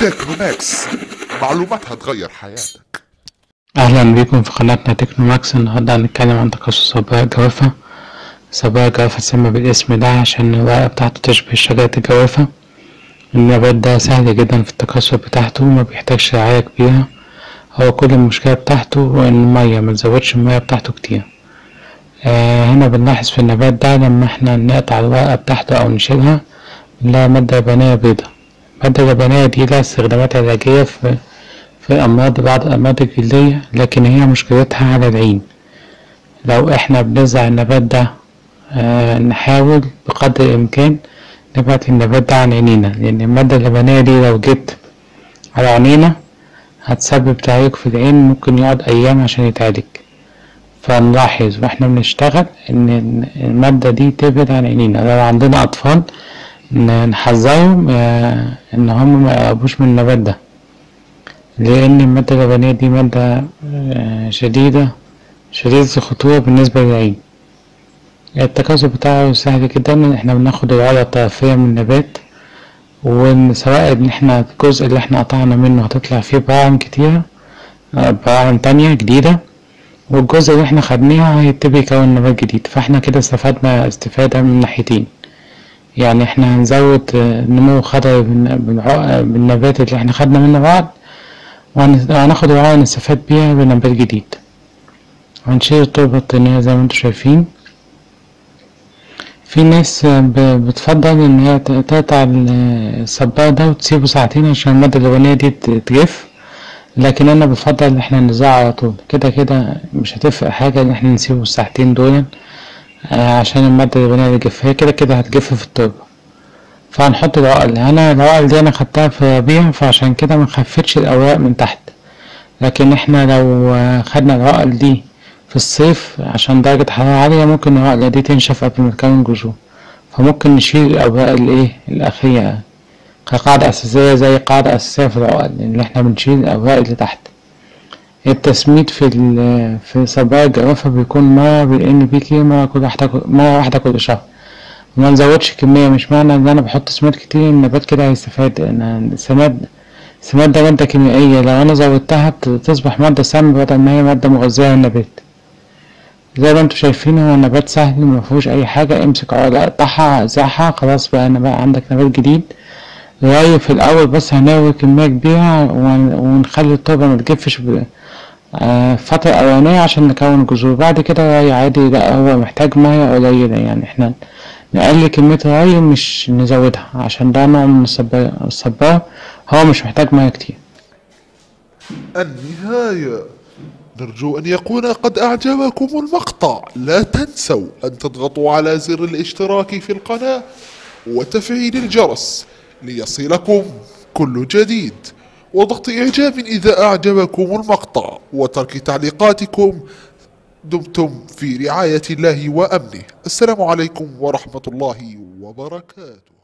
تكنو ماكس معلومات هتغير حياتك. أهلا بكم في قناتنا تكنو ماكس النهاردة هنتكلم عن تخصص صبار الجوافة صبار الجوافة اتسمى بالاسم ده عشان الورقة بتاعته تشبه شجرة الجوافة. النبات ده سهل جدا في التكاثر بتاعته ما بيحتاجش رعاية كبيرة. هو كل المشكلة بتاعته إن المية منزودش المية بتاعته كتير. آه هنا بنلاحظ في النبات ده لما إحنا نقطع الورقة بتاعته أو نشيلها بنلاقي مادة يابانية بيضة. المادة اليابانية دي لها استخدامات علاجية في في أمراض بعض الأمراض الجلدية لكن هي مشكلتها على العين. لو إحنا بنزرع النبات ده آه نحاول بقدر الإمكان نبعد النبات ده عن عينينا. لأن المادة اللبنية دي لو جت على عينينا هتسبب تعريق في العين ممكن يقعد أيام عشان يتعالج. فنلاحظ وإحنا بنشتغل إن المادة دي تبعد عن عينينا. لو عندنا أطفال نحذرهم آه إن هم ما يقربوش من النبات ده. لأن المادة اللبنية دي مادة آه شديدة شديدة الخطورة بالنسبة للعين. التكاثر بتاعه سهل جدا إن إحنا بناخد العلى الطرفية من النبات وسواء إن إحنا الجزء اللي إحنا قطعنا منه هتطلع فيه براعم كتيرة براعم تانية جديدة والجزء اللي إحنا خدناها هيبتدي يكون نبات جديد. فإحنا كده استفدنا استفادة من ناحيتين. يعني إحنا هنزود نمو خضري بالنبات اللي إحنا خدنا منه بعض وهناخد العلى نستفاد بيها بنبات جديد. هنشيل التربة الطينية زي ما أنتم شايفين. في ناس بتفضل إن هي تقطع الصبار ده وتسيبه ساعتين عشان المادة اللبنية دي تجف. لكن أنا بفضل إن إحنا نزرعه على طول. كده كده مش هتفرق حاجة إن إحنا نسيبه الساعتين دول. عشان المادة اللبنية تجف هي كده كده هتجف في التربة فهنحط العقل. أنا العقل دي أنا خدتها في ربيع فعشان كده مخفتش الأوراق من تحت. لكن إحنا لو خدنا العقل دي في الصيف عشان درجة حرارة عالية ممكن العقلة دي تنشف قبل ما تكون جذور فممكن نشيل الأوراق الإيه؟ الأخيرة. كقاعدة أساسية زي قاعدة أساسية في العقل لأن إحنا بنشيل الأوراق اللي تحت. التسميد في في صبايا الجرافة بيكون مرة بالإن بي كي مرة كل واحدة مرة واحدة كل شهر. وما نزودش كمية مش معنى إن أنا بحط سماد كتير النبات كده هيستفاد. لأن السماد السماد ده مادة كيميائية. لو أنا زودتها تصبح مادة سام بدل ما هي مادة مغذية للنبات. زي ما أنتوا شايفين هو نبات سهل مفيهوش أي حاجة. امسك عقلة اقطعها زعها خلاص بقى أنا بقى عندك نبات جديد. ري في الأول بس هنروي كمية كبيرة ونخلي التربة متجفش فترة أولانية عشان نكون جذور. بعد كده ري عادي لا هو محتاج مية قليلة يعني. إحنا نقلل كمية الري مش نزودها. عشان ده نوع من الصبار هو مش محتاج مية كتير. النهاية. نرجو أن يكون قد أعجبكم المقطع. لا تنسوا أن تضغطوا على زر الاشتراك في القناة وتفعيل الجرس ليصلكم كل جديد. وضغط إعجاب إذا أعجبكم المقطع وترك تعليقاتكم دمتم في رعاية الله وأمنه. السلام عليكم ورحمة الله وبركاته.